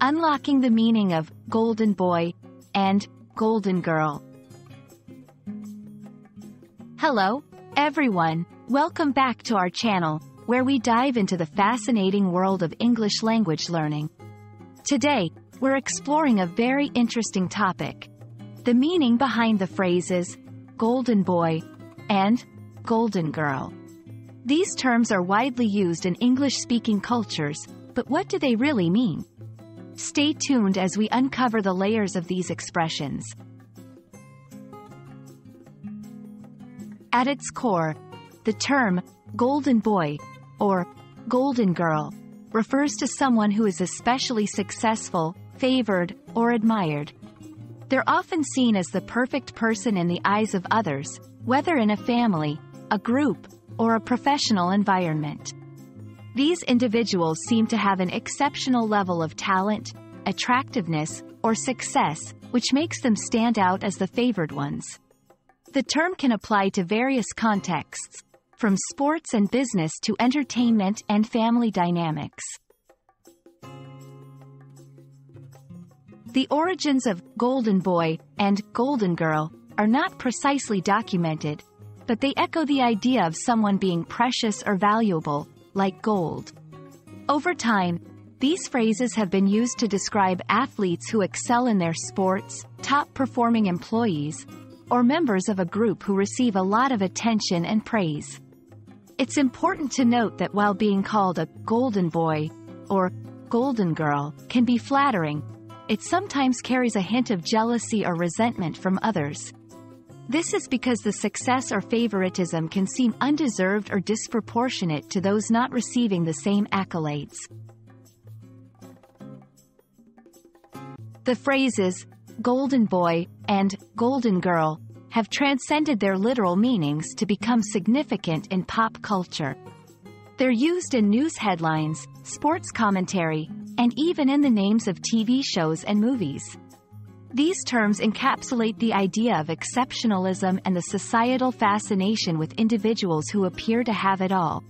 unlocking the meaning of golden boy and golden girl. Hello, everyone. Welcome back to our channel, where we dive into the fascinating world of English language learning. Today, we're exploring a very interesting topic. The meaning behind the phrases golden boy and golden girl. These terms are widely used in English-speaking cultures, but what do they really mean? Stay tuned as we uncover the layers of these expressions. At its core, the term golden boy or golden girl refers to someone who is especially successful, favored, or admired. They're often seen as the perfect person in the eyes of others, whether in a family, a group, or a professional environment. These individuals seem to have an exceptional level of talent, attractiveness, or success, which makes them stand out as the favored ones. The term can apply to various contexts, from sports and business to entertainment and family dynamics. The origins of Golden Boy and Golden Girl are not precisely documented, but they echo the idea of someone being precious or valuable, like gold. Over time, these phrases have been used to describe athletes who excel in their sports, top-performing employees, or members of a group who receive a lot of attention and praise. It's important to note that while being called a golden boy or golden girl can be flattering, it sometimes carries a hint of jealousy or resentment from others. This is because the success or favoritism can seem undeserved or disproportionate to those not receiving the same accolades. The phrases, golden boy, and golden girl, have transcended their literal meanings to become significant in pop culture. They're used in news headlines, sports commentary, and even in the names of TV shows and movies. These terms encapsulate the idea of exceptionalism and the societal fascination with individuals who appear to have it all.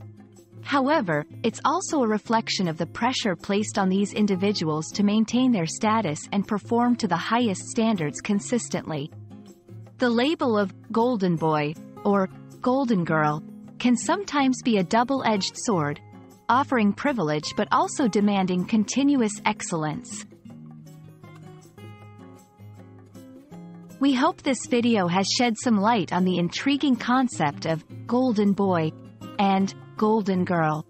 However, it's also a reflection of the pressure placed on these individuals to maintain their status and perform to the highest standards consistently. The label of golden boy or golden girl can sometimes be a double-edged sword, offering privilege but also demanding continuous excellence. We hope this video has shed some light on the intriguing concept of golden boy and golden girl.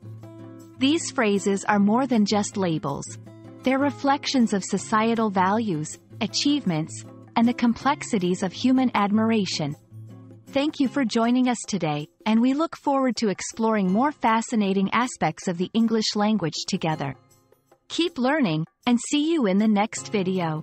These phrases are more than just labels. They're reflections of societal values, achievements, and the complexities of human admiration. Thank you for joining us today, and we look forward to exploring more fascinating aspects of the English language together. Keep learning, and see you in the next video.